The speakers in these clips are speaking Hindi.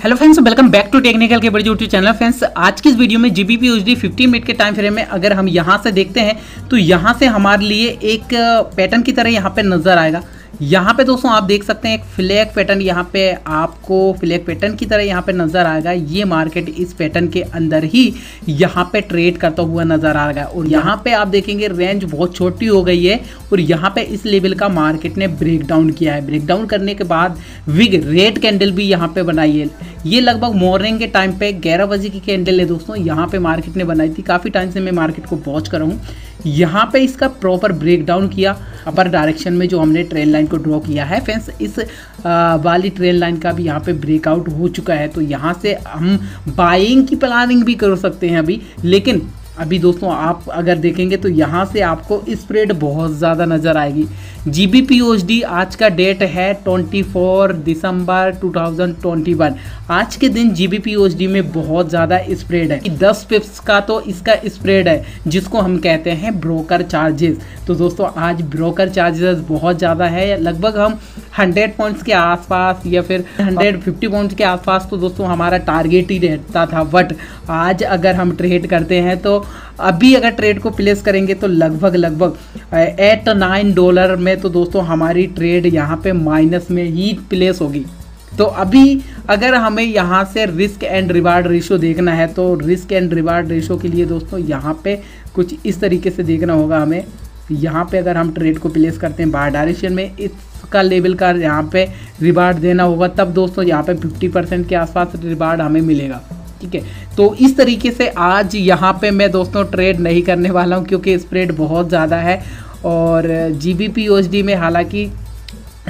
Hello friends welcome back to technical के बड़े यूट्यूब चैनल फ्रेंड्स आज की इस वीडियो में जी जीबीपी यूजडी 15 मिनट के टाइम फ्रेम में अगर हम यहाँ से देखते हैं तो यहाँ से हमारे लिए एक पैटर्न की तरह यहाँ पे नज़र आएगा। यहाँ पे दोस्तों आप देख सकते हैं एक फ्लैग पैटर्न यहाँ पे आपको फ्लैग पैटर्न की तरह यहाँ पे नज़र आएगा। ये मार्केट इस पैटर्न के अंदर ही यहाँ पे ट्रेड करता हुआ नज़र आएगा। और यहाँ पे आप देखेंगे रेंज बहुत छोटी हो गई है और यहाँ पे इस लेवल का मार्केट ने ब्रेक डाउन किया है। ब्रेक डाउन करने के बाद विग रेड कैंडल भी यहाँ पे बनाई है। ये लगभग मॉर्निंग के टाइम पे ग्यारह बजे की कैंडल है दोस्तों। यहाँ पे मार्केट ने बनाई थी। काफ़ी टाइम से मैं मार्केट को वॉच कर रहा हूँ। यहाँ पे इसका प्रॉपर ब्रेक डाउन किया। अपर डायरेक्शन में जो हमने ट्रेन लाइन को ड्रॉ किया है। फ्रेंड्स इस वाली ट्रेन लाइन का भी यहाँ पे ब्रेकआउट हो चुका है। तो यहाँ से हम बाइंग की प्लानिंग भी कर सकते हैं अभी। लेकिन अभी दोस्तों, आप अगर देखेंगे तो यहाँ से आपको स्प्रेड बहुत ज़्यादा नज़र आएगी। जी बी पी आज का डेट है 24 दिसंबर 2021 आज के दिन जी बी पी में बहुत ज़्यादा स्प्रेड है। 10 पिप्स का तो इसका स्प्रेड है, जिसको हम कहते हैं ब्रोकर चार्जेस तो दोस्तों, आज ब्रोकर चार्जेस बहुत ज़्यादा है। लगभग हम 100 पॉइंट्स के आसपास या फिर 150 पॉइंट्स के आसपास तो दोस्तों हमारा टारगेट ही रहता था। बट आज अगर हम ट्रेड करते हैं तो अभी अगर ट्रेड को प्लेस करेंगे तो लगभग लगभग एट नाइन डॉलर में तो दोस्तों हमारी ट्रेड यहाँ पे माइनस में ही प्लेस होगी। तो अभी अगर हमें यहाँ से रिस्क एंड रिवार्ड रेशो देखना है तो रिस्क एंड रिवार्ड रेशो के लिए दोस्तों यहाँ पे कुछ इस तरीके से देखना होगा हमें। यहाँ पे अगर हम ट्रेड को प्लेस करते हैं बाहर डायरेक्शन में इसका लेवल का यहाँ पे रिवार्ड देना होगा, तब दोस्तों यहाँ पे 50 परसेंट के आसपास रिवार्ड हमें मिलेगा, ठीक है? तो इस तरीके से आज यहाँ पे मैं दोस्तों ट्रेड नहीं करने वाला हूँ, क्योंकि स्प्रेड बहुत ज़्यादा है और जी बी पी में हालाँकि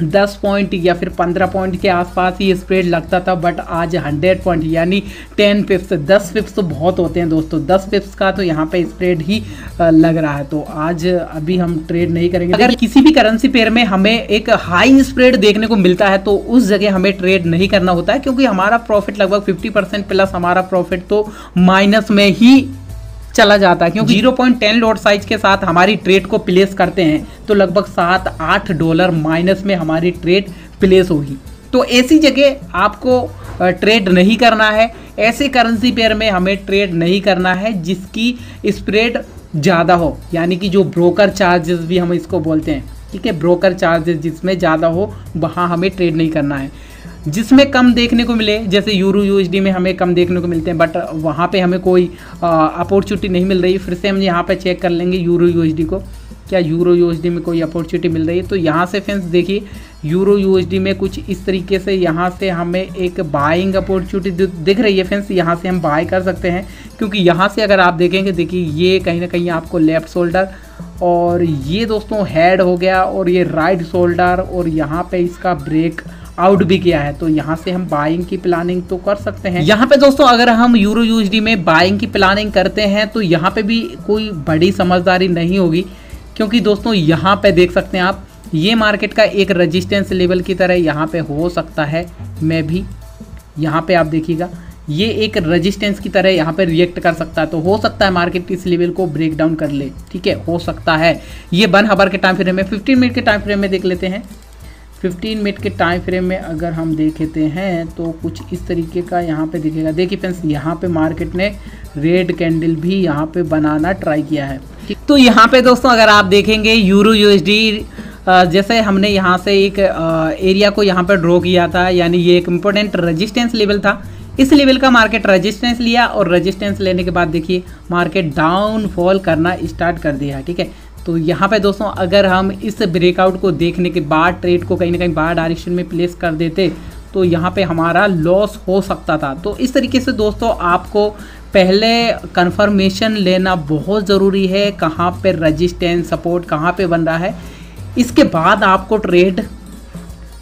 दस पॉइंट या फिर पंद्रह पॉइंट के आसपास ही स्प्रेड लगता था बट आज हंड्रेड पॉइंट यानी टेन पिप्स दस पिप्स तो बहुत होते हैं दोस्तों। दस पिप्स का तो यहाँ पे स्प्रेड ही लग रहा है। तो आज अभी हम ट्रेड नहीं करेंगे। अगर किसी भी करेंसी पेयर में हमें एक हाई स्प्रेड देखने को मिलता है तो उस जगह हमें ट्रेड नहीं करना होता है, क्योंकि हमारा प्रॉफिट लगभग फिफ्टी प्लस हमारा प्रॉफिट तो माइनस में ही चला जाता है। क्योंकि zero point ten lot size के साथ हमारी ट्रेड को प्लेस करते हैं तो लगभग सात आठ डॉलर माइनस में हमारी ट्रेड प्लेस होगी। तो ऐसी जगह आपको ट्रेड नहीं करना है। ऐसे करेंसी पेयर में हमें ट्रेड नहीं करना है, जिसकी स्प्रेड ज़्यादा हो। यानी कि जो ब्रोकर चार्जेस भी हम इसको बोलते हैं, ठीक है, ब्रोकर चार्जेस जिसमें ज़्यादा हो, वहाँ हमें ट्रेड नहीं करना है। जिसमें कम देखने को मिले, जैसे यूरो यूएसडी में हमें कम देखने को मिलते हैं बट वहाँ पे हमें कोई अपॉर्चुनिटी नहीं मिल रही। फिर से हम यहाँ पे चेक कर लेंगे यूरो यूएसडी को। क्या यूरो यूएसडी में कोई अपॉर्चुनिटी मिल रही है? तो यहाँ से फ्रेंड्स देखिए, यूरो यूएसडी में कुछ इस तरीके से यहाँ से हमें एक बाइंग अपॉर्चुनिटी दिख रही है फ्रेंड्स यहाँ से हम बाय कर सकते हैं, क्योंकि यहाँ से अगर आप देखेंगे, देखिए, ये कहीं ना कहीं आपको लेफ़्ट शोल्डर और ये दोस्तों हेड हो गया और ये राइट शोल्डर और यहाँ पर इसका ब्रेक आउट भी किया है तो यहाँ से हम बाइंग की प्लानिंग तो कर सकते हैं। यहाँ पे दोस्तों, अगर हम यूरो यूएसडी में बाइंग की प्लानिंग करते हैं तो यहाँ पे भी कोई बड़ी समझदारी नहीं होगी, क्योंकि दोस्तों, यहाँ पे देख सकते हैं आप, ये मार्केट का एक रजिस्टेंस लेवल की तरह यहाँ पे हो सकता है, मैं भी। यहाँ पे आप देखिएगा, ये एक रजिस्टेंस की तरह यहाँ पे रिएक्ट कर सकता है तो हो सकता है मार्केट इस लेवल को ब्रेक डाउन कर ले, ठीक है? हो सकता है। ये बन हवर के टाइम फ्रेम में 15 मिनट के टाइम फ्रेम में देख लेते हैं। 15 मिनट के टाइम फ्रेम में अगर हम देखते हैं तो कुछ इस तरीके का यहाँ पे दिखेगा। देखिए फ्रेंड्स यहाँ पे मार्केट ने रेड कैंडल भी यहाँ पे बनाना ट्राई किया है। तो यहाँ पे दोस्तों, अगर आप देखेंगे यूरो यूएसडी जैसे हमने यहाँ से एक एरिया को यहाँ पर ड्रॉ किया था, यानी ये एक इम्पोर्टेंट रजिस्टेंस लेवल था। इस लेवल का मार्केट रेजिस्टेंस लिया और रेजिस्टेंस लेने के बाद देखिए मार्केट डाउन फॉल करना स्टार्ट कर दिया ठीक है? तो यहाँ पे दोस्तों, अगर हम इस ब्रेकआउट को देखने के बाद ट्रेड को कहीं ना कहीं बाहर डायरेक्शन में प्लेस कर देते तो यहाँ पे हमारा लॉस हो सकता था। तो इस तरीके से दोस्तों, आपको पहले कंफर्मेशन लेना बहुत ज़रूरी है, कहाँ पे रजिस्टेंस सपोर्ट कहाँ पे बन रहा है। इसके बाद आपको ट्रेड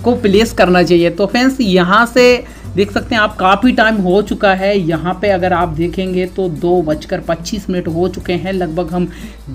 को प्लेस करना चाहिए। तो फ्रेंड्स यहाँ से देख सकते हैं, आप काफ़ी टाइम हो चुका है। यहाँ पे अगर आप देखेंगे तो दो बजकर पच्चीस मिनट हो चुके हैं। लगभग हम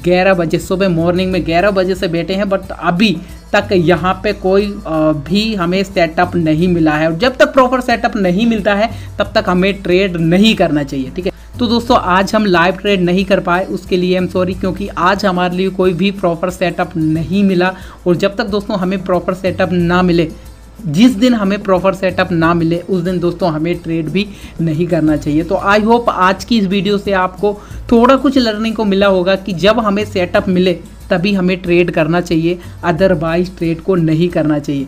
ग्यारह बजे, सुबह मॉर्निंग में ग्यारह बजे से बैठे हैं बट अभी तक यहाँ पे कोई भी हमें सेटअप नहीं मिला है। और जब तक प्रॉपर सेटअप नहीं मिलता है, तब तक हमें ट्रेड नहीं करना चाहिए, ठीक है? तो दोस्तों, आज हम लाइव ट्रेड नहीं कर पाए, उसके लिए एम सॉरी क्योंकि आज हमारे लिए कोई भी प्रॉपर सेटअप नहीं मिला। और जब तक दोस्तों हमें प्रॉपर सेटअप ना मिले जिस दिन हमें प्रॉपर सेटअप ना मिले, उस दिन दोस्तों हमें ट्रेड भी नहीं करना चाहिए। तो आई होप आज की इस वीडियो से आपको थोड़ा कुछ लर्निंग को मिला होगा कि जब हमें सेटअप मिले, तभी हमें ट्रेड करना चाहिए अदरवाइज़ ट्रेड को नहीं करना चाहिए।